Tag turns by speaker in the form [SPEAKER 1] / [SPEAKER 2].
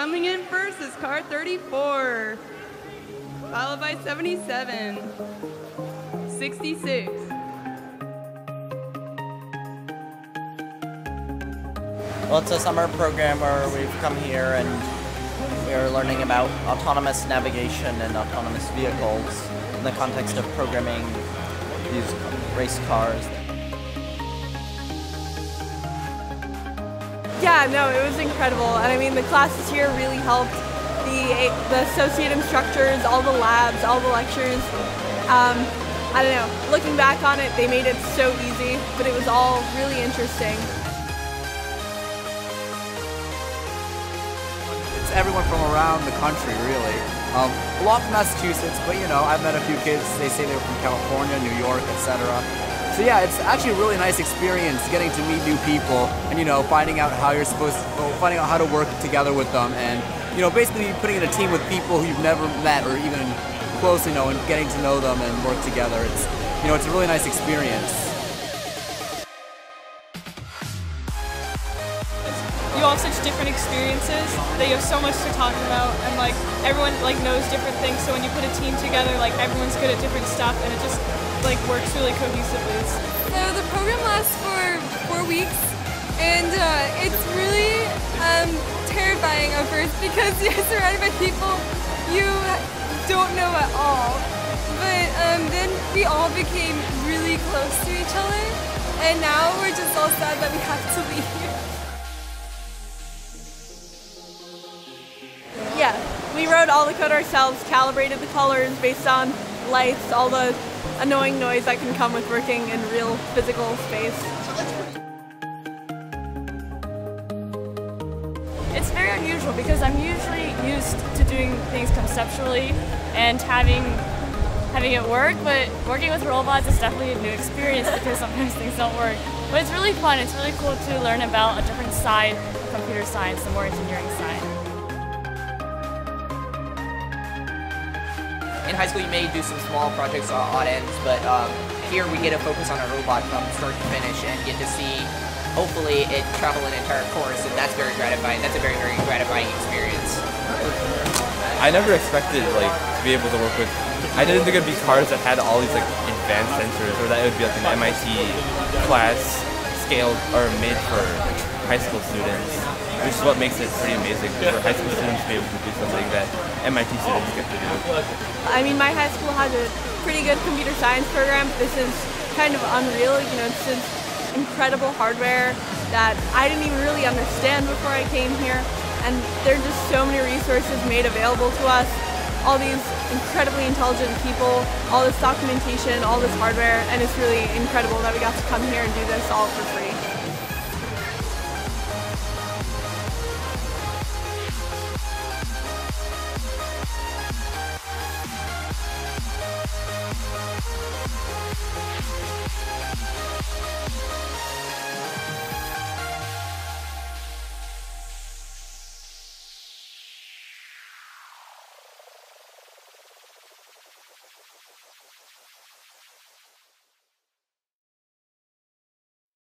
[SPEAKER 1] Coming in first is car 34, followed by 77, 66.
[SPEAKER 2] Well, it's a summer program where we've come here and we are learning about autonomous navigation and autonomous vehicles in the context of programming these race cars.
[SPEAKER 3] Yeah, no, it was incredible. And I mean, the classes here really helped. The, the associate instructors, all the labs, all the lectures. Um, I don't know, looking back on it, they made it so easy, but it was all really interesting.
[SPEAKER 4] It's everyone from around the country, really. Um, a lot from Massachusetts, but you know, I've met a few kids, they say they're from California, New York, etc. So yeah, it's actually a really nice experience getting to meet new people and you know finding out how you're supposed to, finding out how to work together with them and you know basically putting in a team with people who you've never met or even closely know and getting to know them and work together. It's you know it's a really nice experience.
[SPEAKER 5] you all have such different experiences that you have so much to talk about and like everyone like knows different things so when you put a team together like everyone's good at different stuff and it just like works really cohesively.
[SPEAKER 6] So the program lasts for four weeks and uh, it's really um, terrifying at first because you're surrounded by people you don't know at all. But um, then we all became really close to each other and now we're just all sad that we have to leave.
[SPEAKER 3] Yeah, we wrote all the code ourselves, calibrated the colors based on lights, all the annoying noise that can come with working in real physical space.
[SPEAKER 5] It's very unusual because I'm usually used to doing things conceptually and having having it work, but working with robots is definitely a new experience because sometimes things don't work. But it's really fun. It's really cool to learn about a different side of computer science, the more engineering side.
[SPEAKER 7] In high school you may do some small projects on odd ends, but um, here we get to focus on a robot from start to finish and get to see, hopefully, it travel an entire course, and that's very gratifying. That's a very, very gratifying experience.
[SPEAKER 8] I never expected like to be able to work with. I didn't think it'd be cars that had all these like advanced sensors, or that it would be like an MIT class scaled or made for high school students, which is what makes it pretty amazing for high school students to be able to do something that MIT students get to do.
[SPEAKER 3] I mean, my high school has a pretty good computer science program. This is kind of unreal. You know, it's just incredible hardware that I didn't even really understand before I came here. And there are just so many resources made available to us. All these incredibly intelligent people, all this documentation, all this hardware, and it's really incredible that we got to come here and do this all for free.